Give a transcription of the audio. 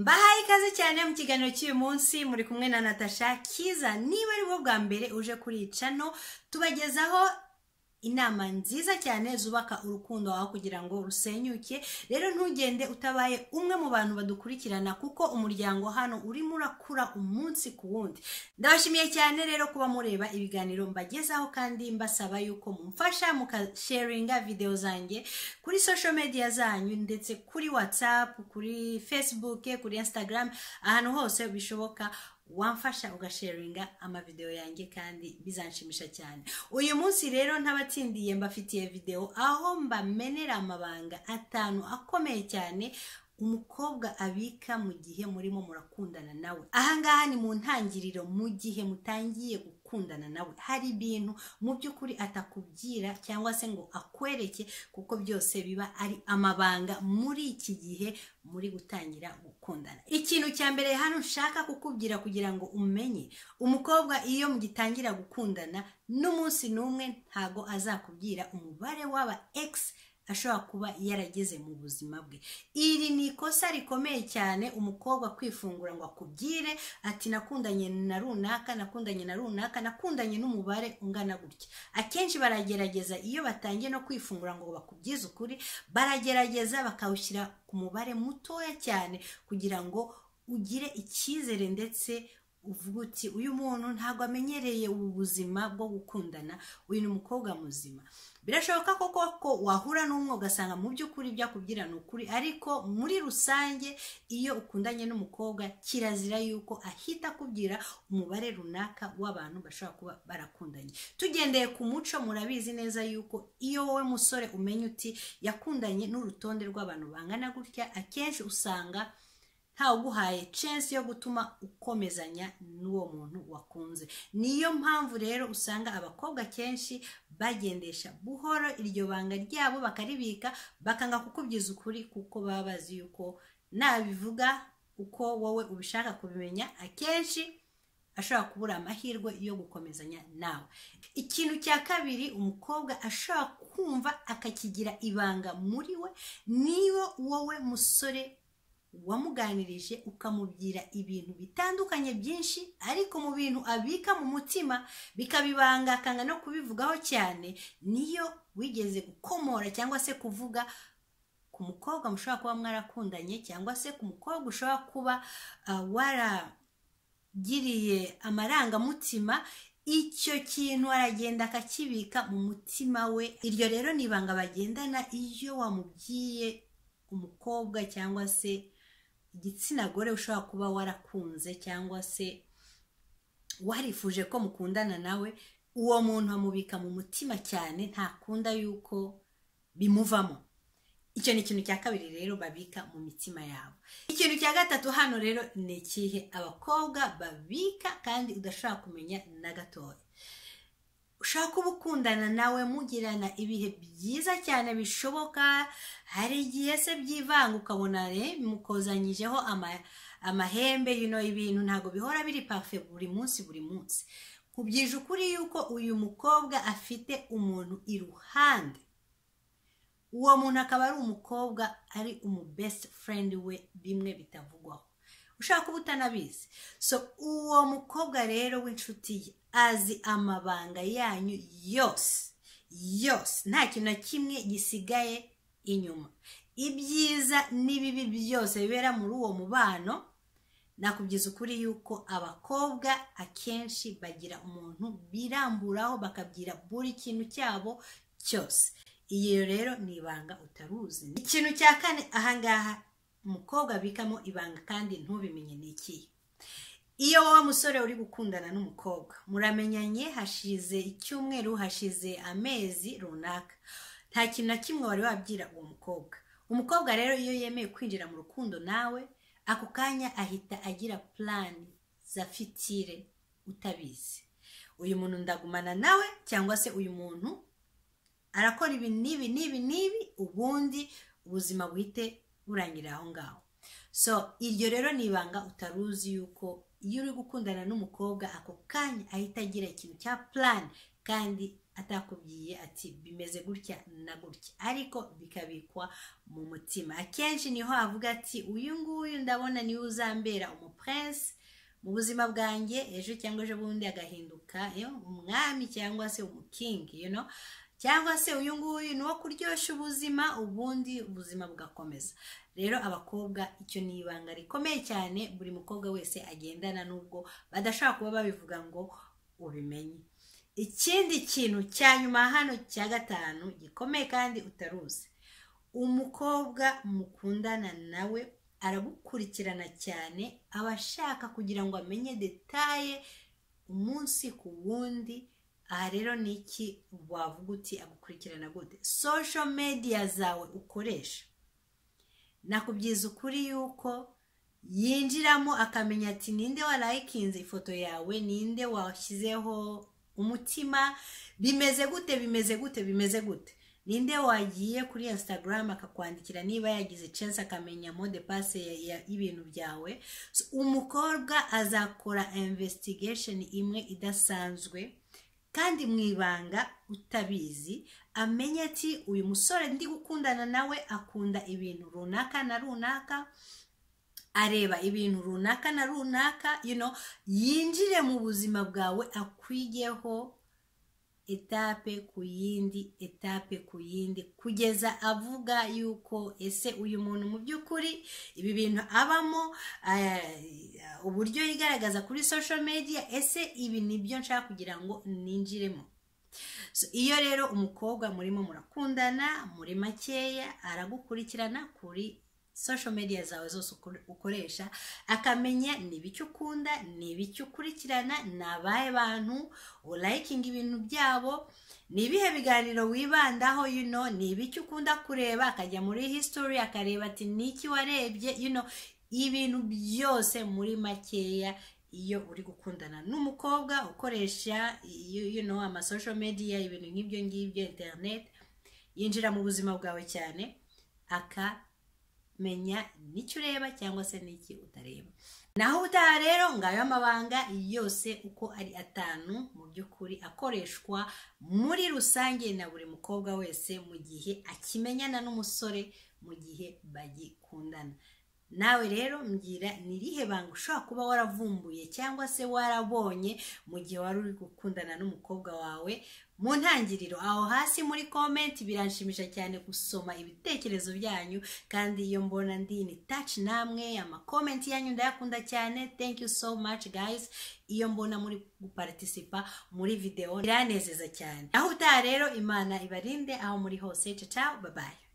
mbahaye ikaze cyane mu kiganiro cy'uyu munsi muri kumwe na natasha kiza. Niba ari bwo bwa mbere uje kuri iyi cano tubagezaho inama nziza cyane zubaka urukundo wawe kugira ngo rusenyuke. Rero ntugende utabaye umwe mu bantu badukurikirana kuko umuryango hano urimo urakura umunsi ku wundi. Ndabashimiye cyane rero kuba mureba ibiganiro mbagezaho kandi mbasaba yuko mumfasha mukasharinga videwo zanjye kuri social media zanyu ndetse kuri whatsapp kuri facebook kuri instagram ahantu hose bishoboka. Wamfasha ugasharinga amavidewo yanjye kandi bizanshimisha cyane. Uyu munsi rero ntabatsindiye mbafitiye videwo aho mbamenera amabanga atanu akomeye cyane umukobwa abika mu gihe murimo murakundana nawe. Ahangaha ni mu ntangiriro mu gihe mutangiye gukundana nawe. Hari ibintu mu by'ukuri atakubwira cyangwa se ngo akwereke kuko byose biba ari amabanga muri iki gihe muri gutangira gukundana. Ikintu cya mbere hano nshaka kukubwira kugira ngo umenye umukobwa iyo mugitangira gukundana n'umunsi n'umwe ntago azakubwira umubare w'aba egisi ashobora kuba yarageze mu buzima bwe. Iri ni ikosa rikomeye cyane umukobwa kwifungura ngo akubwire ati nakundanye na runaka nakundanye na runaka nakundanye n'umubare ungana gutya. Akenshi baragerageza iyo batangiye no kwifungura ngo bakubwize ukuri baragerageza bakawushyira ku mubare mutoya cyane kugira ngo ugire icyizere ndetse uvuga uti uyu muntu ntabwo amenyereye ubu buzima bwo gukundana uyu ni umukobwa muzima. Birashoboka koko ko wahura n'umwe ugasanga mu by'ukuri byakubwira ni ukuri ariko muri rusange iyo ukundanye n'umukobwa kirazira yuko ahita akubwira umubare runaka w'abantu bashobora kuba barakundanye. Tugendeye ku muco murabizi neza yuko iyo wowe musore umenya uti yakundanye n'urutonde rw'abantu bangana gutya akenshi usanga ntawuguhaye chance yo gutuma ukomezanya n'uwo muntu wakunze. Niyo mpamvu rero usanga abakobwa kenshi bagendesha buhoro iryo banga ryabo bakaribika bakanga kukubwiza ukuri kuko baba bazi yuko nabivuga uko wowe ubishaka kubimenya akenshi ashobora kubura amahirwe yo gukomezanya nawe. Ikintu cya kabiri umukobwa ashobora kumva akakigira ibanga muri we niyo wowe musore wamuganirije ukamubwira ibintu bitandukanye byinshi ariko mu bintu abika mu mutima bikabibanga akanga no kubivugaho cyane niyo wigeze gukomora cyangwa se kuvuga ku mukobwa mushobora kuba mwarakundanye cyangwa se ku mukobwa ushobora kuba waragiriye amarangamutima icyo kintu aragenda akakibika mu mutima we. Iryo rero ni ibanga bagendana iyo wamubwiye umukobwa cyangwa se igitsina gore ushobora kuba warakunze cyangwa se warifuje ko mukundana nawe uwo muntu amubika mu mutima cyane ntakunda yuko bimuvamo. Icyo ni ikintu cya kabiri rero babika mu mitima yabo. Ikintu cya gatatu hano rero ni ikihe? Abakobwa babika kandi udashobora kumenya na gatoya. Ushobora kuba ukundana nawe mugirana ibihe byiza cyane bishoboka hari igihe se byivanga ukabona mukozanyijeho amahembe bino ibintu ntabwo bihora biri pafe buri munsi buri munsi. Nkubwije ukuri yuko uyu mukobwa afite umuntu iruhande. Uwo muntu akaba ari umukobwa ari umu best friend we bimwe bitavugwaho. Ushaka kuba utanabizi so uwo mukobwa rero w'inshuti ye azi amabanga yanyu yose. Yose. Nta kintu na kimwe gisigaye inyuma. Ibyiza n'ibibi byose bibera muri uwo mubano nakubwiza ukuri yuko abakobwa akenshi bagira umuntu biramburaho bakabwira buri kintu cyabo cyose. Iyo rero ni ibanga utaruzi. Ikintu cya kane ahangaha umukobwa abikamo ibanga kandi ntubimenye ni ikihe iyo wowe musore uri gukundana n'umukobwa muramenyanye hashize icyumweru hashize amezi runaka. Nta kintu na kimwe wari wabwira uwo mukobwa. Umukobwa rero iyo yemeye kwinjira mu rukundo nawe ako kanya ahita agira purani za fitire utabizi. Uyu muntu ndagumana nawe cyangwa se uyu muntu arakora ibi n'ibi n'ibi n'ibi ubundi ubuzima buhite burangira aho ngaho. So iryo rero ni ibanga utaruzi yuko iyo uri gukundana n'umukobwa ako kanya ahita agira ikintu cya purani kandi atakubwiye ati bimeze gutya na gutya. Ariko bikabikwa mu mutima. Akenshi ni ho avuga ati uyu nguyu ndabona ni we uzambera umupurense mu buzima bwanjye ejo cyangwa ejo bundi agahinduka umwami cyangwa se umukingi you know? Cyangwa se uyu nguyu ni uwo kuryoshya ubuzima ubundi ubuzima bugakomeza. Rero abakobwa icyo ni ibanga rikomeye cyane buri mukobwa wese agendana n'ubwo badashobora kuba babivuga ngo ubimenye. Ikindi kintu cya nyuma hano cya gatanu gikomeye kandi utaruzi. Umukobwa mukundana nawe aragukurikirana cyane aba ashaka kugira ngo amenye detaye umunsi ku wundi aha rero ni iki wavuga uti agukurikirana gute? Social media zawe ukoresha. Nakubwiza ukuri yuko yinjiramo akamenya ati ninde warayikinze ifoto yawe? Ninde washyizeho umutima? Bimeze gute? Bimeze gute? Bimeze gute? Ninde wagiye kuri instagram akakwandikira niba yagize chance akamenya mode passe y'ibintu byawe. Umukobwa azakora investigation imwe idasanzwe. Kandi mu ibanga utabizi amenye ati uyu musore ndi gukundana nawe akunda ibintu runaka na runaka areba ibintu runaka na runaka yinjire mu buzima bwawe akwigeho etape ku yindi etape ku yindi. Kugeza avuga yuko ese uyu muntu mu by'ukuri ibi bintu abamo uburyo yigaragaza kuri social media ese ibi ni byo nshaka kugira ngo ninjiremo? Iyo rero umukobwa murimo murakundana muri makeya aragukurikirana kuri social media zawe zose ukoresha akamenya ni ibiki ukunda ni ukurikirana ni bantu urayikinga ibintu byabo ni ibihe biganiro wibandaho you know, ni ibiki ukunda kureba akajya muri history akareba ati niki warebye? You know, ibintu byose muri makeya iyo uri gukundana n'umukobwa ukoresha you know, ama social media ibintu nk'ibyo ngibyo internet yinjira mu buzima bwawe cyane aka menya n'icyo ureba cyangwa se n'iki utareba naho ubutaha rero ngayo amabanga yose uko ari atanu mu by'ukuri akoreshwa muri rusange na buri mukobwa wese mu gihe akimenyana n'umusore mu gihe bagikundana nawe rero mbwira ni irihe banga ushobora kuba waravumbuye cyangwa se warabonye mu gihe wari uri gukundana n'umukobwa wawe? Mu ntangiriro aho hasi muri komenti biranshimisha cyane gusoma ibitekerezo byanyu kandi iyo mbona ndi ni taci namwe amakomenti yanyu ndayakunda cyane. Thank you so much guys. Iyo mbona muri guparitisipa muri videwo biranezeza cyane. Aho utaha rero imana ibarinde aho muri hose. Ciao bye bye